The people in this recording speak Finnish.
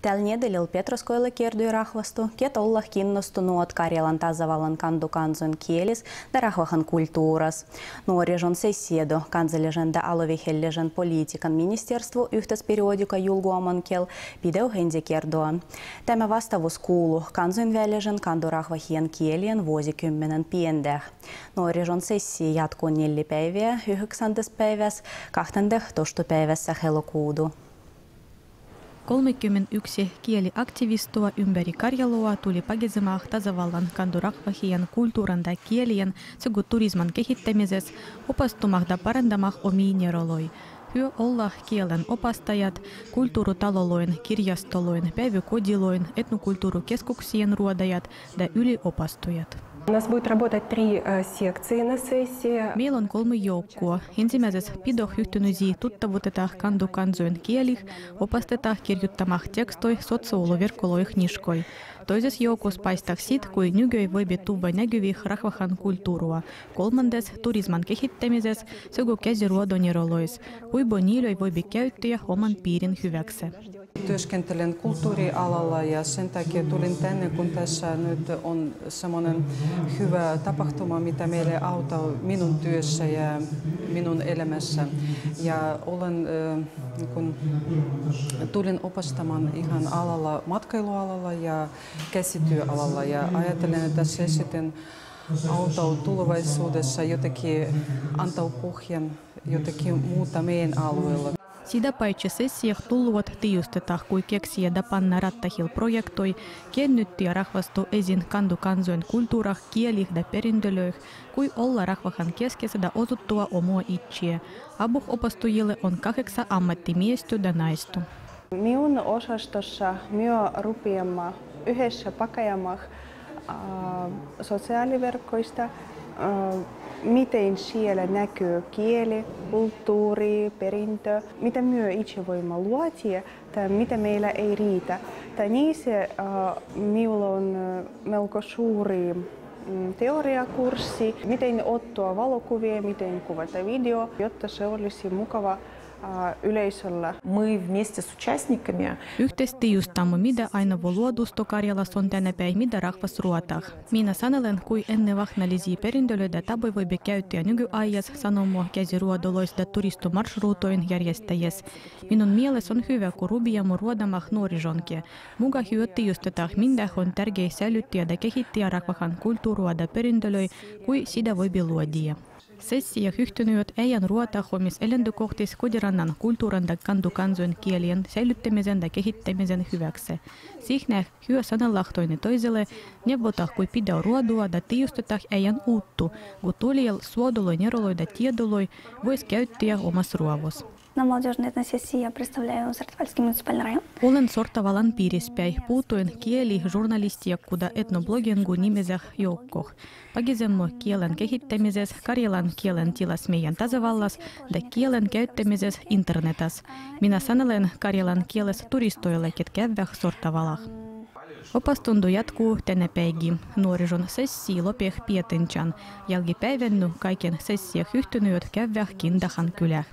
Тәліне діліл Петроскойлы керді рахвасту, кет оллах кинносту от кареланта тазавалан канду канзун келес, дарахвахан культурас. Нори жон сеседу, канзелі жэнда аловихел жэн политикан министерству юхтас периодика юлгу аманкел, пидеу хэнде кердуа. Тәмі ваставу скулу, канзун вәлі канду рахвахиен келіен вози кюмменен пиендэх. Нори жон сеси яткун нелли пэйве, юхександыс пәйвес, кахтэндэх тошту пәйвес сахелу куду. 31 kieliaktivistua ympäri Karjalua tuli pagisemaan tasavallan kandurakvahien kulttuuran ja kielien sekä turisman kehittämisessä opastumaan ja parantamaan omiin neroloi. Hyö olla kielen opastajat, kulttuuritaloloin, kirjastoloin, päiväkodiloin, etnokulttuurikeskuksien ruodajat ja yliopastujat. У нас будет работать три секции на сессии. Мелон колмы йоукко. Ensimmäises pidohyhtynysi tuttavutetaan kandukansojen kielih, opastetaan kirjuttamaan tekstoi sotsioloverkkoloih niškoi. Toises joukus paistaksid, kui nygöi võib tuua nägyvih rahvahan kultuurua. Kolmandes turisman kehittämises sõgu käsi ruodonirolois, kui boniiloi võib käyttäjä oman piirin hyväksi. Työskentelen kulttuurialalla ja sen takia tulin tänne, kun tässä nyt on semmoinen hyvä tapahtuma, mitä meille auttaa minun työssä ja minun elämässä. Ja olen, kun tulin opastamaan ihan alalla, matkailualalla ja käsityöalalla ja ajattelen, että se sitten auttaa tulevaisuudessa jotenkin antaa pohjan jotenkin muuta meidän alueella. Paitsi sessiah tulluvat tiusteta, kui keksiä da panna rattahil projektoi, kennytti ja rahvastu esin kandu kansojen kulttuurah, kieli ja perintölöih, kui olla rahvahan keskessä da osuttua omoa itseä. Abuh opastujille on kahdeksan ammattimiestu ja naistu. Minun osastossa myö rupiamme yhdessä pakajamaan sosiaaliverkkoista, miten siellä näkyy kieli, kulttuuri, perintö, mitä myö itse voimme luotia? Tai mitä meillä ei riitä. Tai niissä minulla on melko suuri mm, teoriakurssi, miten ottaa valokuvia, miten kuvata video, jotta se olisi mukava Yhteistyöstä mitä aina voluodus tokarjalla sontene päin mitä rahvas ruotah. Minä sanelen, kui ennen vahnalisi perintölöitä taboi voi käyttöä nykyajas sanomo käsiruodoloista turistomarsruutoin järjestäjäs. Minun mieles on hyvä, kun rubiamu ruodamah nuorisonke. Muga hyöttijustetaan, minkä on tärkeä säilyttää ja kehittiä rahvahan kulttuuruoda perintölöi, kui sida voi luodia. Sessia hyhtynyt äijän ruotahomis elentokohtis kodirannan kulttuuran ja kandukansojen kielien säilyttämisen ja kehittämisen hyväksi. Siihen hyö sananlahtoinen toiselle neuvota kui pidä ruodua ja tiusteta äijän uuttu, kun tulijal suodoloi neroloi ja tiedoloi vois käyttää omassa ruovos На молодежной этой сессии я представляю Сартвальский муниципальный район. Olen sortavalan piirispäi puutuen kieli, journalistiakkuda etnoblogingu nimeseh joukkoh. Pagisemmo kielen kehittämisessä, karjalan kielen tilas meidän tasavallas ja kielen käyttämisessä internetas. Minä sanelen karjalan kielessä turistoille, ketkä kävät sortavalah. Opastundu jatkuu tänä päivänä. Nuorison sessi lopeh pietenchan. Jälkipäivänny kaiken sessia hyhtynyt kävät kindahan kylä.